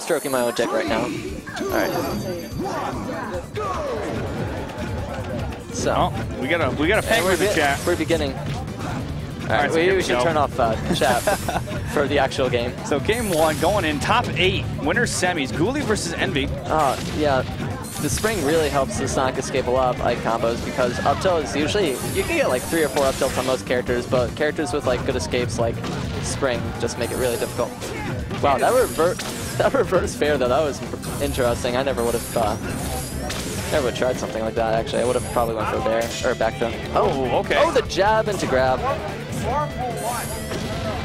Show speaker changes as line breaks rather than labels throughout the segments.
I'm stroking my own dick right now. Alright. So,
Oh, we got a we got a peg
we're,
for the chat.
we're beginning. Alright, we, we
we
should
go.
turn off uh, chat for the actual game.
So game one going in top eight, winner semis, Gooley versus Envy.
Oh, yeah. The spring really helps the Sonic Escape a lot like combos because up tilt is usually you can get like three or four up tilts on most characters, but characters with like good escapes like spring just make it really difficult. Wow, that revert that reverse fair though, that was interesting. I never would have uh, never would have tried something like that actually. I would have probably went for there or back throw.
Oh, okay.
Oh, the jab into grab.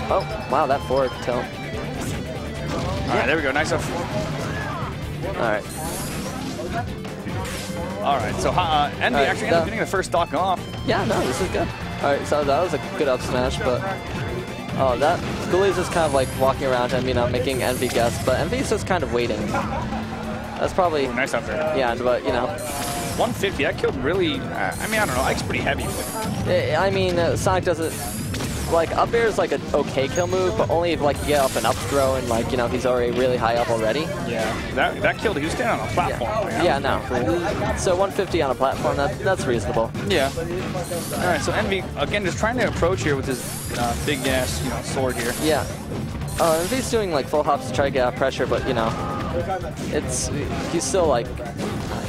Oh, wow, that forward tilt.
All right, there we go. Nice up.
All right.
All right, so uh, Envy
right,
actually ended up getting the first stock off.
Yeah, no, this is good. All right, so that was a good up smash, but oh, that Gooley's is kind of like walking around and you know making Envy guess, but Envy's just kind of waiting. That's probably
Ooh, nice up there.
yeah, but you know,
150. That killed really. Uh, I mean, I don't know. Ike's pretty heavy. But
I mean uh, Sonic doesn't like up air is like an okay kill move, but only if like you get up and up throw and like you know he's already really high up already.
yeah, that that killed. He was standing on a platform. right?
Yeah, no. So 150 on a platform, that that's reasonable.
Yeah. All right, so Envy again just trying to approach here with his uh, big ass, you know, sword here.
Yeah. Uh, Envy's doing like full hops to try to get out pressure, but you know, it's he's still like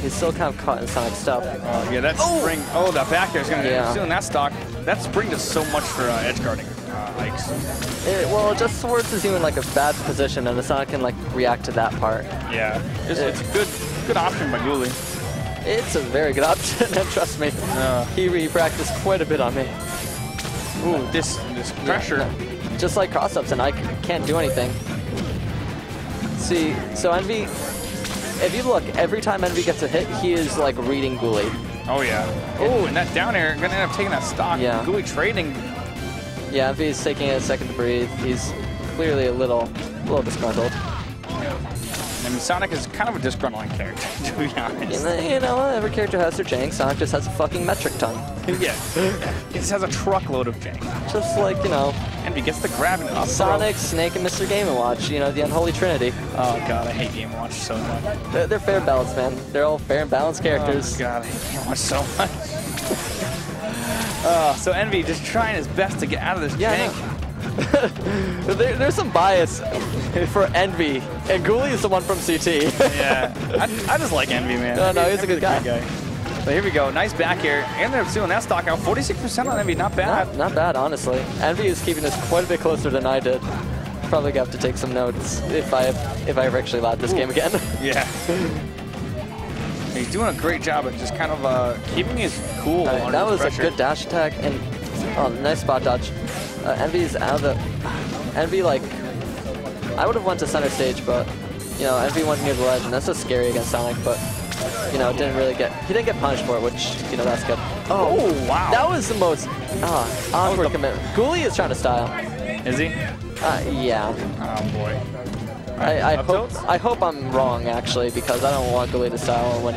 he's still kind of caught in Sonic stuff.
Uh, yeah, that spring. Oh, that back air is gonna
Yeah.
stealing that stock. That spring does so much for uh, edge guarding uh.
It, well, it just forces you in like a bad position, and the Sonic can like react to that part.
Yeah, it's, it's a good good option by Gooley.
It's a very good option, and trust me, he, he practiced quite a bit on me.
ooh, this this pressure.
Yeah, Just like cross ups, and I can't do anything. See, so Envy, if you look, every time Envy gets a hit, he is like reading Gooley.
Oh yeah. Oh, and that down air gonna end up taking that stock.
Yeah.
Gooley trading.
Yeah, if he's taking a second to breathe. He's clearly a little, a little disgruntled.
I mean, Sonic is kind of a disgruntling character, to be honest.
You know, every character has their jank. Sonic just has a fucking metric ton.
yeah. He just has a truckload of jank.
Just like, you know,
Envy gets the grab and up throw.
Sonic, Snake, and Mr. Game & Watch, you know, the unholy trinity.
Oh god, I hate Game & Watch so much.
They're, they're fair balanced, man. They're all fair and balanced characters.
Oh god, I hate Game & Watch so much. Uh, so Envy just trying his best to get out of this
Yeah, I
jank.
there, there's some bias for Envy, and Gooley is the one from CT.
Yeah, I, I just like Envy, man.
No, no, he's a good
Envy's
guy.
So here we go, nice back air. Ended up stealing that stock out. 46% on Envy, not bad.
not, not bad, honestly. Envy is keeping us quite a bit closer than I did. Probably gonna have to take some notes if I if I ever actually allowed this game again.
Yeah. He's doing a great job of just kind of uh, keeping his cool. Under
that was
pressure.
a good dash attack and oh, nice spot dodge. Uh, Envy's out of the Envy like I would have went to center stage, but you know Envy went near the ledge, and that's just scary against Sonic. But you know didn't really get he didn't get punished for it, which you know that's good.
Oh, wow.
That was the most uh, awkward commitment. Gooley is trying to style.
Is he?
Uh, yeah,
Oh boy.
I, I hope
tilts?
I hope I'm wrong actually because I don't want Gooley to style when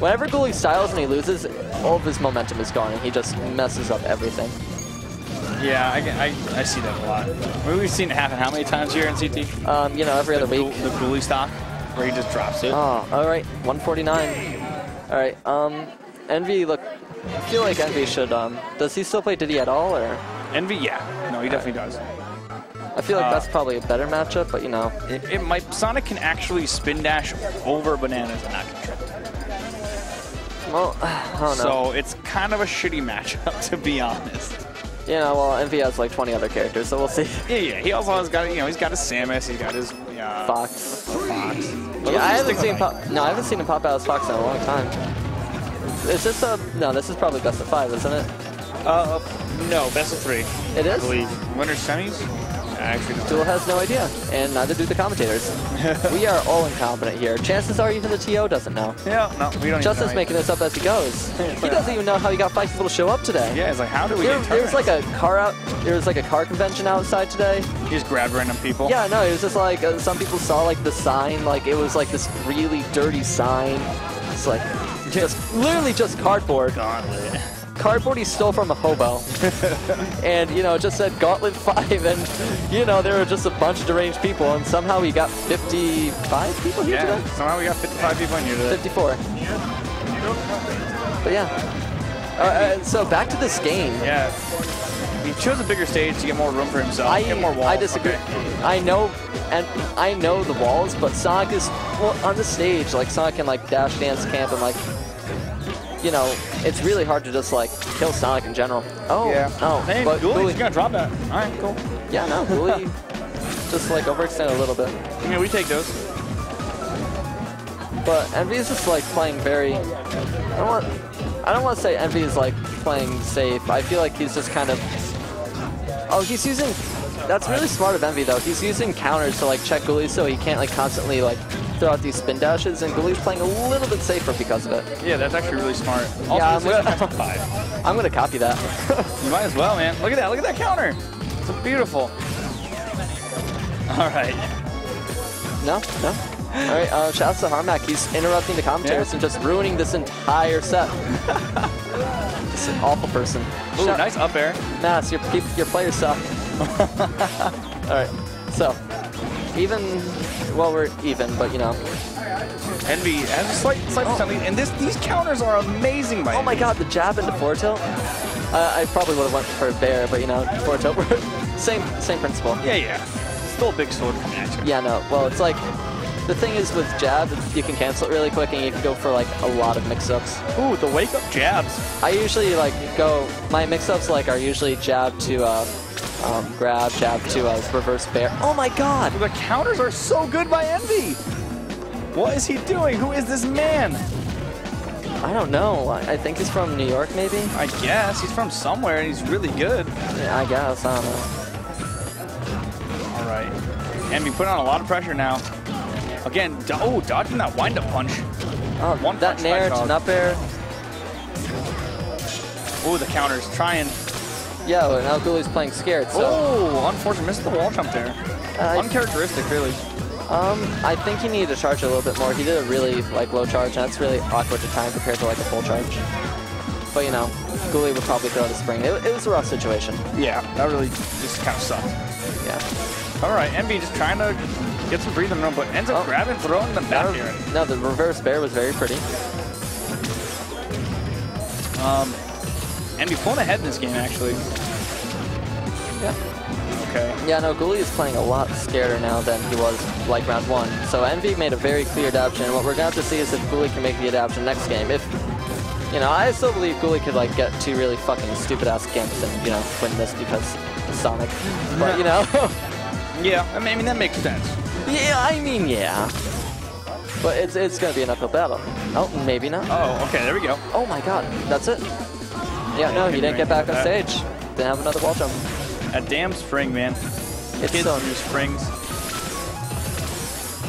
whenever Gooley styles and he loses, all of his momentum is gone and he just messes up everything.
Yeah, I, get- I, I see that a lot. We've seen it happen how many times here in CT?
Um, you know, every other
the,
week.
Ghoul- the Gooley stock, where he just drops it.
Oh, all right, 149. All right, um, Envy. Look, I feel like Envy should. Um, does he still play Diddy at all, or
Envy, yeah. No, he definitely does.
I feel like
Uh,
that's probably a better matchup. But you know,
It, it might. Sonic can actually spin dash over bananas and not get tripped.
well, I don't know.
So it's kind of a shitty matchup, to be honest.
Yeah, well, Envy has like 20 other characters, so we'll see.
Yeah, yeah. He also has got, you know, he's got his Samus, he's got his uh,
Fox.
Fox.
Yeah, I haven't seen pop. No, I haven't seen him pop out as Fox in a long time. Is this a? No, this is probably best of five, isn't it?
Uh, no, best of three.
It
I
is.
believe. Winner semis? Actually don't.
Duel has no idea, and neither do the commentators. we are all incompetent here. Chances are even the TO doesn't know.
Yeah, no, we don't.
Justin's
even
making this up as he goes. He doesn't even know how he got people to show up today.
Yeah, it's like, how do we
There,
get
there was like a car out. There was like a car convention outside today.
He just grabbed random people.
Yeah, no, it was just like uh, some people saw like the sign, like it was like this really dirty sign. It's like just literally just cardboard.
Gauntlet.
Cardboard he stole from a hobo. and, you know, just said Gauntlet 5, and, you know, there were just a bunch of deranged people, and somehow we got 55 people here
Yeah,
today?
somehow we got 55 people in here today.
54. But yeah. Uh, uh, so back to this game.
Yeah. He chose a bigger stage to get more room for himself,
I,
get more walls.
I disagree.
Okay.
I know, and I know the walls, but Sonic is well on the stage. Like Sonic can like dash dance camp and like, you know, it's really hard to just like kill Sonic in general. Oh,
Yeah.
oh,
Hey,
but Gooley,
Gooley- gonna drop that. All right, cool.
yeah, no, Gooley just like overextend a little bit.
I mean, we take those.
But Envy is just like playing very. I don't want. I don't want to say Envy is like playing safe. I feel like he's just kind of. Oh, he's using. That's really smart of Envy though. He's using counters to like check Gooley so he can't like constantly like throw out these spin dashes, and Gooley's playing a little bit safer because of it.
Yeah, that's actually really smart. Also,
Yeah, I'm gonna-
five.
I'm gonna copy that.
You might as well, man. Look at that. Look at that counter. It's beautiful. All right.
no, no. All right, uh, shouts to Harmac. He's interrupting the commentators
Yeah.
and just ruining this entire set. just an awful person.
Ooh,
Shout-
nice up air.
Mass, your your players suck. All right, so even well, we're even, but you know.
Envy has a slight, slight
Oh.
penalty, and this these counters are amazing by
Oh my God, the jab into four tilt. Uh, I probably would have went for bair, but you know, four tilt. same same principle.
Yeah, yeah. Still a big sword.
Yeah, no. Well, it's like the thing is with jab, you can cancel it really quick, and you can go for like a lot of mix-ups.
Ooh, the wake up jabs.
I usually like go. My mix-ups like are usually jab to uh, um, grab, jab to us, reverse bair. Oh my God!
The counters are so good by Envy. What is he doing? Who is this man?
I don't know. I, think he's from New York, maybe.
I guess he's from somewhere and he's really good.
Yeah, I guess. I don't know.
All right. Envy putting on a lot of pressure now. Again, do- oh, dodging that wind-up punch.
Oh,
One
that
punch
nair to up air.
Ooh, the counters trying.
Yeah, well, now Gooley's playing scared. So,
Oh, unfortunate. Missed the wall jump there.
uh,
Uncharacteristic, really.
um, I think he needed to charge a little bit more. He did a really like low charge, and that's really awkward to time compared to like a full charge. But you know, Gooley would probably throw the spring. It, it was a rough situation.
Yeah, that really just kind of sucked.
Yeah.
All right, Envy just trying to get some breathing room, but ends up
Oh.
grabbing, throwing them back here.
No, the reverse bair was very pretty.
Um, Envy pulling ahead in this game, actually.
Yeah.
Okay.
Yeah, no, Gooley is playing a lot scarier now than he was like round one. So Envy made a very clear adaptation. What we're going to have to see is if Gooley can make the adaptation next game. If, you know, I still believe Gooley could like get two really fucking stupid ass games and, you know, win this because of Sonic. But, you know,
Yeah, I mean, I mean that makes sense.
yeah, I mean, yeah. But it's, it's going to be an uphill battle. Oh, maybe not.
Oh, okay, there we go.
Oh my god, that's it. Yeah, no, he didn't get back on
That-
stage. Didn't have another wall jump.
A damn spring, man.
It's
Kids
so
your springs.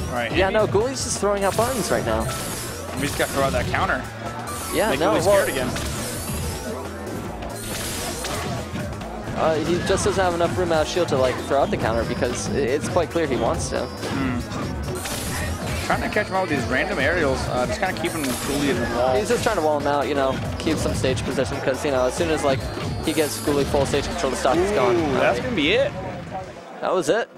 All right.
Yeah, no, Gooley's just throwing out buttons right now.
We just got to throw out that counter.
Yeah,
Make
no,
Gooley
well,
scared again.
uh, he just doesn't have enough room out of shield to like throw out the counter because it's quite clear he wants to.
Trying to catch him out with these random aerials, uh, just kind of keeping Gooley in the wall.
He's just trying to wall him out, you know, keep some stage position because you know as soon as like he gets Gooley full stage control, the stock is gone.
Ooh, that's gonna be it.
That was it.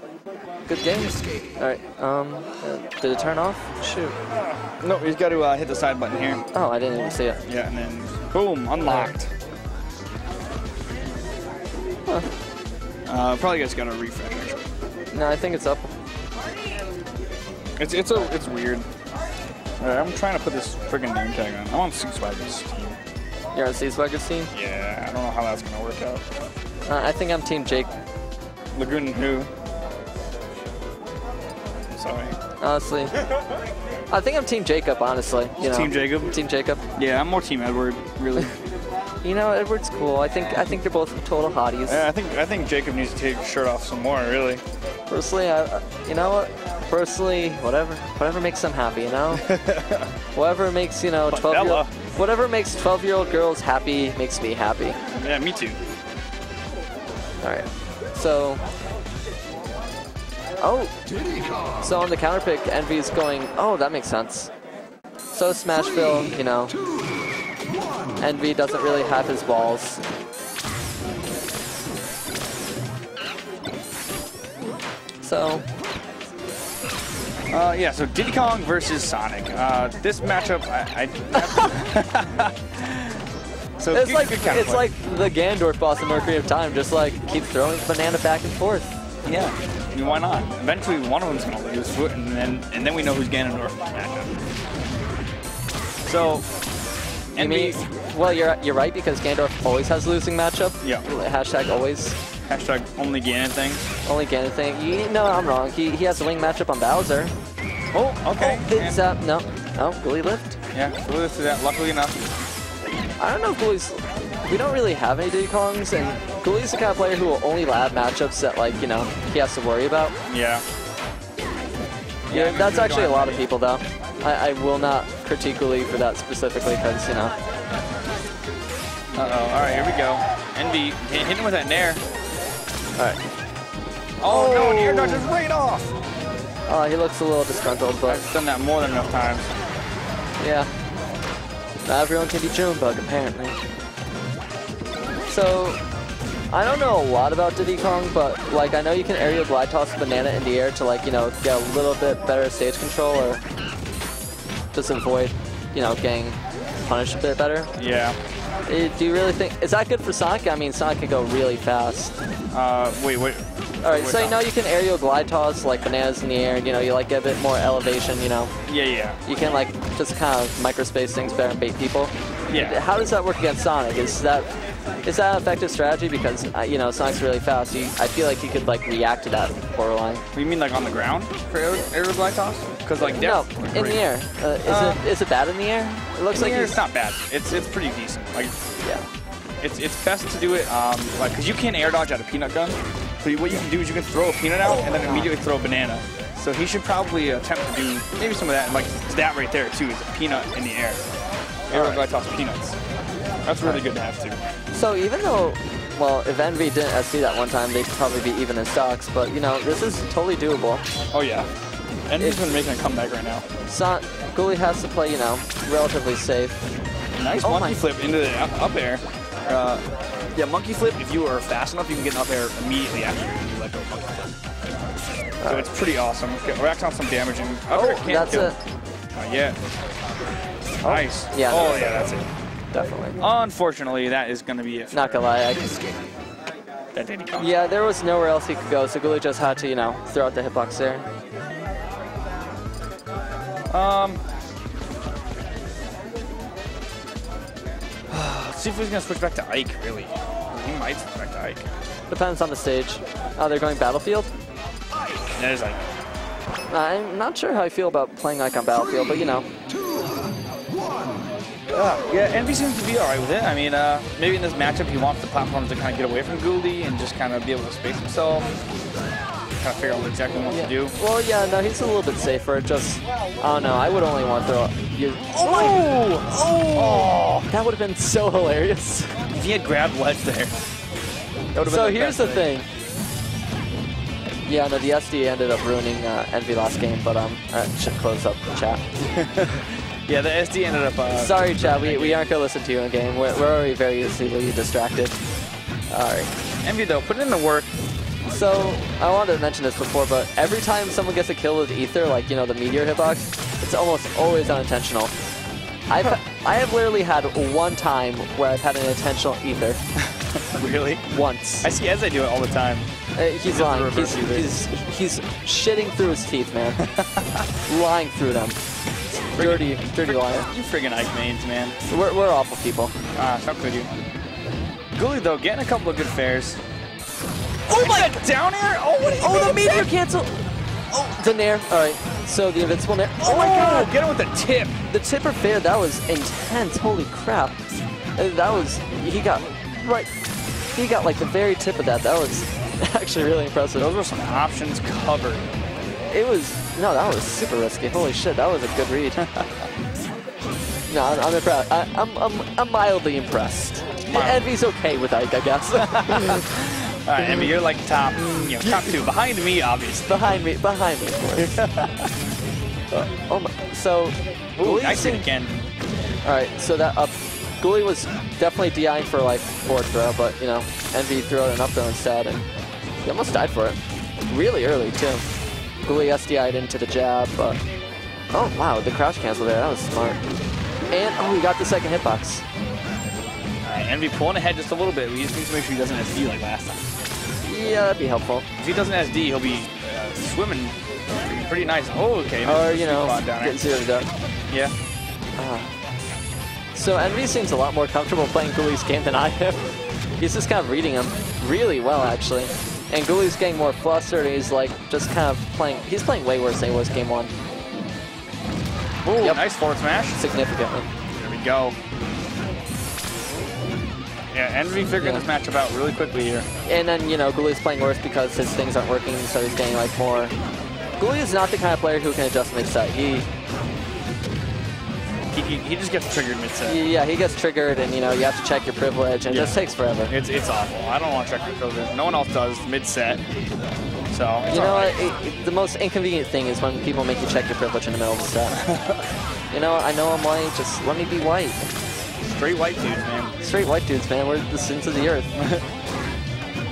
Good game. All right. Um, uh, did it turn off? Shoot.
No, he's got to uh, hit the side button here.
Oh, I didn't even see it.
Yeah, and then boom, unlocked. Uh, probably just gotta refresh. Actually,
No, I think it's up.
It's it's a it's weird. Right, I'm trying to put this freaking name tag on. I'm on Six Swagger's team.
You're on Seaswagger's team.
Yeah, I don't know how that's gonna work out.
Uh, I think I'm Team Jake.
Lagoon who? Sorry.
Honestly, I think I'm Team Jacob. Honestly, you know.
Team Jacob?
Team Jacob.
Yeah, I'm more Team Edward, really.
You know, Edward's cool. I think I think they're both total hotties.
yeah, I think I think Jacob needs to take his shirt off some more, really.
Personally, I- you know what? Personally, whatever, whatever makes them happy, you know. whatever makes you know 12 year
Bella.
whatever makes 12 year old girls happy makes me happy.
Yeah, me too.
All right. So. Oh. So on the counter pick, Envy's going. Oh, that makes sense. So Smashville, you know. Envy doesn't really have his walls. So,
Uh, yeah, so Diddy Kong versus Sonic. Uh, this matchup, I. I so
it's like it's like the Gandorf boss in Mercury of Time, just like keep throwing banana back and forth.
yeah. I mean, why not? Eventually, one of them's gonna lose, and then and then we know who's Ganondorf in the matchup. So,
You mean, well, you're you're right because Gandorf always has losing matchup.
Yeah.
Hashtag always.
Hashtag only Ganon thing.
Only Ganon thing. You, no, I'm wrong. He he has a wing matchup on Bowser.
Oh, okay.
It's
And-
uh, no, no, Gooley lift.
yeah, so let's do that. Luckily enough.
I don't know if. We don't really have any Diddy Kongs, and Gooley's the kind of player who will only lab matchups that like you know he has to worry about.
Yeah.
Yeah,
I'm
that's actually a lot of people though. I, I will not critique Gooley for that specifically because you know.
Uh-oh. All right, here we go. Envy hit hit him with that nair.
All right.
Oh, no, the air
Oh.
dodge is right off.
Uh, he looks a little disgruntled, but
I've done that more than enough times.
yeah. Not everyone can be Junebug, apparently. So, I don't know a lot about Diddy Kong, but like I know you can aerial glide toss a banana in the air to like you know get a little bit better stage control or just avoid you know getting punished a bit better.
Yeah.
Eh, Do you really think is that good for Sonic? I mean, Sonic can go really fast.
Uh, wait, wait.
All right,
Wait,
so you know you can aerial glide toss like bananas in the air, you know you like get a bit more elevation. You know,
Yeah, yeah.
you can like just kind of microspace things better and bait people.
Yeah.
How does that work against Sonic? Is that is that an effective strategy? Because uh, you know Sonic's really fast. You, I feel like he could like react to that borderline.
You mean like on the ground for aerial glide toss? Because like
No,
depth,
in
great.
the air. Uh, is
Uh,
it is it bad in the air? It looks
In
like
the air, it's not bad. It's it's pretty decent. Like
yeah.
it's it's best to do it um like because you can't air dodge out a peanut gun. So what you can do is you can throw a peanut out and then immediately throw a banana. So he should probably attempt to do maybe some of that. And like that right there too is a peanut in the air. Aerial glide toss peanuts. That's really good to have too.
So even though, well, if Envy didn't SD that one time, they'd probably be even in stocks. But you know, this is totally doable.
Oh yeah. And he's
It's-
been making a comeback right now.
Son, Gooley has to play, you know, relatively safe.
Nice
Oh
monkey
my-
flip into the up, up air. Uh, yeah, monkey flip. If you are fast enough, you can get an up air immediately after you let go of monkey flip. So it's pretty awesome. Okay, Racked on some damage and up air
Oh,
can't
that's
kill.
it.
Not yet. Nice.
Yeah,
Oh
that's
yeah,
it.
that's it.
Definitely.
Unfortunately, that is going to be it.
Not gonna lie. I,
That didn't come.
yeah, there was nowhere else he could go, so Gooley just had to, you know, throw out the hitbox there.
Um. Let's see if he's going to switch back to Ike. Really, he might switch back to Ike.
Depends on the stage. Oh, they're going Battlefield?
That is like.
I'm not sure how I feel about playing like on Battlefield, but you know.
Uh, yeah, Envy seems to be all right with it. I mean, uh, maybe in this matchup he wants the platforms to kind of get away from Gooley and just kind of be able to space himself, kind of figure out what exactly wants
Yeah.
to do.
Well, yeah, no, he's a little bit safer. Just, oh no, I would only want to throw. You,
Oh! Oh!
that would have been so hilarious.
If he had grabbed ledge there, that would have
So here's the thing. Yeah, no, the SD ended up ruining uh, Envy last game, but um, I should close up the chat.
Yeah, the SD ended up. Uh,
Sorry, chat, we, we aren't gonna listen to you in game. We're, we're already very easily distracted. All right.
Envy though, put in the work.
So I wanted to mention this before, but every time someone gets a kill with Aether, like you know the meteor hitbox, it's almost always unintentional. I've I have literally had one time where I've had an intentional Aether
really?
once.
I see as I do it all the time.
Uh, he's lying. He's, he's he's shitting through his teeth, man. lying through them. Dirty, dirty liar.
You friggin' Ike mains, man.
We're, we're awful people.
Ah, how could you? Gooley though, getting a couple of good fairs. Oh my! Down air! Oh, what?
Oh, the meteor cancel. Oh, the nair. All right. So the invincible nair. Oh my god.
Get him with the tip.
The tipper fair, that was intense. Holy crap. Uh, That was, he got right, he got like the very tip of that. That was actually really impressive.
Those were some options covered.
It was, no, that was super risky. Holy shit, that was a good read. no, I'm, I'm impressed. I, I'm, I'm, I'm mildly impressed. Envy's okay with Ike, I guess.
All right, Emmy, you're like top, you know, top two behind me, obviously.
behind me, behind me, of course. Uh, oh my, so,
Ooh,
Lee
nice hit again.
All right, so that up Gooley was definitely DIing for like forward throw, but you know, Envy threw out an up throw instead, and he almost died for it. Really early too. Gooley SDI'd into the jab, but oh wow, the crouch cancel there. That was smart. And oh, he got the second hitbox.
All right, Envy pulling ahead just a little bit. We just need to make sure he doesn't SD like last.
Yeah, that'd be helpful.
If he doesn't SD, he'll be uh, swimming pretty, nice. Oh, okay.
Or uh, you know,
Spot down there.
get zeroed up.
Yeah.
Uh, so Envy seems a lot more comfortable playing Gooley's game than I am. He's just kind of reading him really well, actually. And Gooley's getting more flustered. He's like just kind of playing. He's playing way worse than he was game one,
Ooh,
Yep.
nice forward smash.
significantly.
There we go. Yeah, Envy figuring
Yeah.
this matchup out really quickly here.
And then you know Gooley's playing worse because his things aren't working, so he's getting like more. Gooley is not the kind of player who can adjust mid-set. He,
He, he, he just gets triggered mid-set.
yeah, he gets triggered, and you know you have to check your privilege, and it just takes forever.
It's, it's awful. I don't want to check my privilege. No one else does mid-set. So,
You know
right.
It, it- the most inconvenient thing is when people make you check your privilege in the middle of the set. you know, I know I'm white. Just let me be white.
Straight white dudes, man.
Straight white dudes, man. We're the sins of the earth.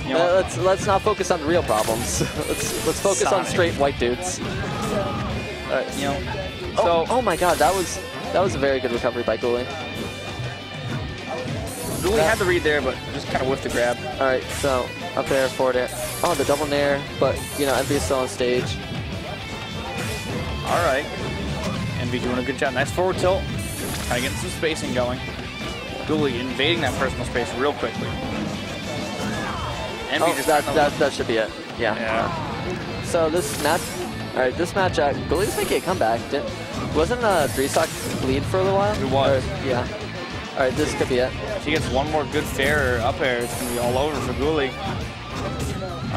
You
Uh, let's let's not focus on the real problems. let's let's focus on straight white dudes. Alright.
you know.
Oh,
So,
oh my God, that was that was a very good recovery by Gooley.
Gooley had the read there, but just kind of whiffed the grab.
All right, so up there, forward air. Oh, the double nair, but you know, Envy is still on stage.
All right. Envy doing a good job. Nice forward tilt. Kind of getting some spacing going. Gooley invading that personal space real quickly. Envy
Oh,
just
that, that that should be it. Yeah.
Yeah.
So this match, all right, this match, uh, Gooley's making a comeback. Did, wasn't a three stock lead for a little while?
It was.
Or- yeah. All right, this could be it.
If he gets one more good fair up air, it's going to be all over for Gooley.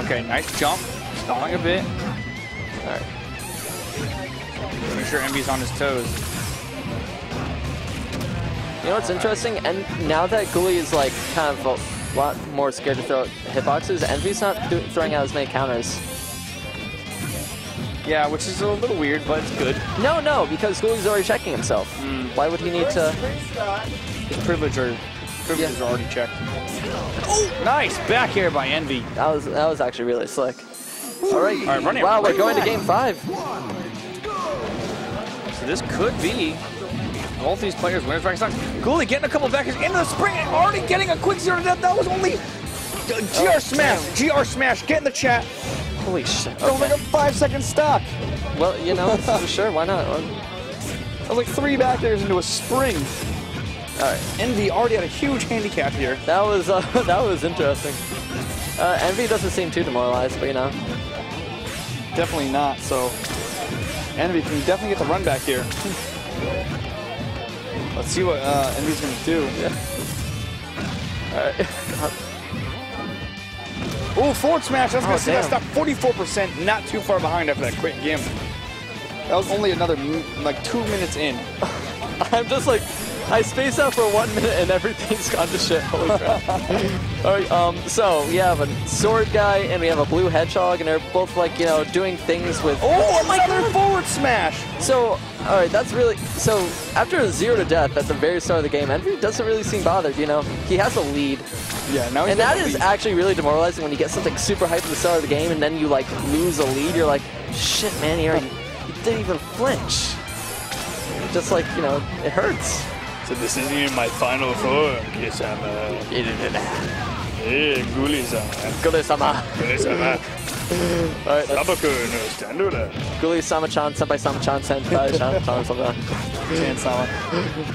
Okay, nice jump. Stalling a bit.
All right.
Make sure Envy's on his toes.
You know what's interesting? And now that Gooley is like kind of a lot more scared to throw hitboxes, Envy's not throwing out as many counters.
Yeah, which is a little weird, but it's good.
No, no, because Gooley's already checking himself. Hmm. Why would he need to?
His privilege are, privileges
Yeah.
are already checked. Oh, nice back here by Envy.
That was that was actually really slick. All right.
All right, running.
Wow, we're going to game five.
So this could be both these players winners bracket stocks. Gooley getting a couple backers into the spring and already getting a quick zero to death. That was only GR smash. GR smash. Get in the chat.
Holy shit.
That was like a five second stock.
Well, you know, for sure, why not?
That was like three back airs into a spring.
All right.
Envy already had a huge handicap here.
That was uh, that was interesting. Uh, Envy doesn't seem too demoralized, but you know.
Definitely not. So Envy can definitely get the run back here. Let's see what uh, Envy's gonna do.
All right.
Oh, forward smash. That's
Oh,
gonna see that
damn.
stop 44%, not too far behind after that quick gimp. That was only another like two minutes in.
I'm just like, I space out for one minute and everything's gone to shit. Holy crap. all right, um, so we have a sword guy and we have a blue hedgehog, and they're both like, you know, doing things with.
Oh, another forward smash.
So, all right, that's really so. After a zero to death at the very start of the game, Envy doesn't really seem bothered. You know, he has a lead,
Yeah, now he's
and that is
lead.
actually really demoralizing when you get something super hype at the start of the game and then you like lose a lead. You're like, shit, man, you, already, you didn't even flinch. Just like you know, it hurts.
So this isn't even my final form. Yes, I'm. Hey, Gooley-sama.
Gooley-sama.
Gooley-sama.
All right, let's
Tabaku no stand da.
Gooley-sama-chan, senpai-sama-chan, senpai-chan, sama-sama.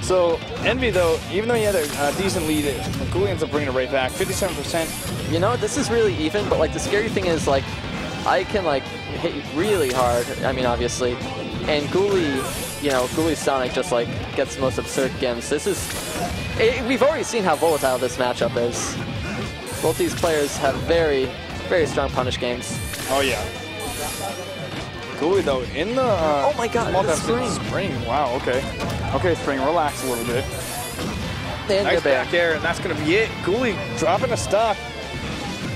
So Envy though, even though he had a uh, decent lead, Gooley ends up bringing it right back. 57%.
You know, this is really even, but like the scary thing is like, I can like hit really hard. I mean, obviously, and Gooley, you know, Gooley Sonic just like gets the most absurd games. This is, eh, we've already seen how volatile this matchup is. Both these players have very, very strong punish games.
Oh yeah. Gooley though in the. Uh,
Oh my God, the spring.
Spring. Wow. Okay. Okay, spring. Relax a little bit.
And
Nice back air, and that's gonna be it. Gooley dropping a stock.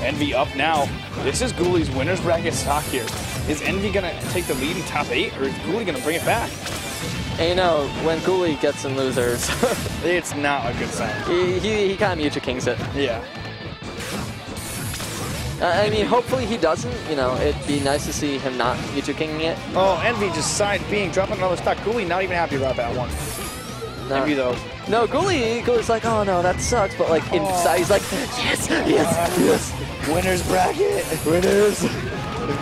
Envy up now. This is Gooley's winners bracket stock here. Is Envy gonna take the lead in top eight, or is Gooley gonna bring it back?
And you know, when Gooley gets in losers,
It's not a good sign.
he, he, he kind of Mewtwo Kings it.
Yeah.
Uh, I mean, hopefully he doesn't. You know, it'd be nice to see him not Mewtwo Kinging it.
Oh, Envy just side being dropping another stock. Gooley not even happy about that one.
No,
Envy though.
no Gooley, Gooley's like, oh no, that sucks. But like inside, he's like, yes, yes, yes.
Winners bracket.
Winners.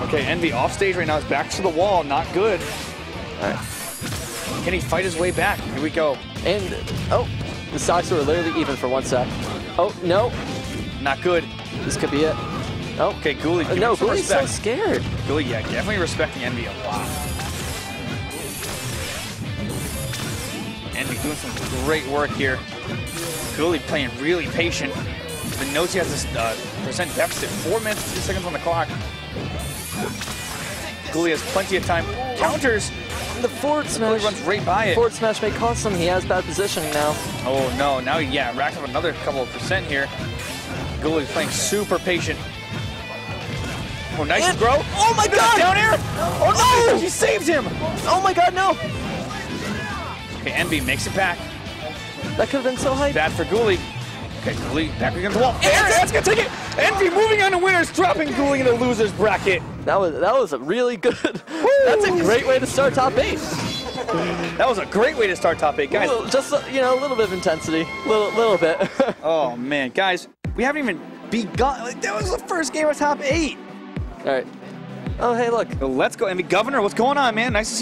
Okay, Envy off stage right now. It's back to the wall. Not good.
Right.
Can he fight his way back? Here we go.
And, oh, the stocks were literally even for one sec. Oh, no,
Not good.
this could be it. Oh,
Okay, Gooley.
Uh, no, Gooley's so scared.
Gooley, yeah, definitely respecting Envy a lot. Envy doing some great work here. Gooley playing really patient. But knows he has this uh, percent deficit. Four minutes, two seconds on the clock. Gooley has plenty of time. Counters.
The forward
Gooley
smash.
runs right by it.
Forward smash may cost him. He has bad positioning now.
Oh no, now yeah, racked up another couple of percent here. Gooley playing super patient. Oh, nice
And-
throw.
Oh my god!
Down air. Oh no! Oh. He saved him.
Oh my god, no!
Okay, Envy makes it back.
That could have been so high.
Bad for Gooley. Okay, Gooley back against the wall. Air, that's gonna take it. Envy moving on to winners, dropping Gooley in the losers bracket.
That was that was a really good. That's a great way to start top eight.
That was a great way to start top eight, guys.
Well, just uh, you know, a little bit of intensity, little little bit.
Oh man, guys, we haven't even begun. Like, that was the first game of top eight.
All right. Oh hey, look.
Let's go, Envy. Governor, what's going on, man? Nice to see.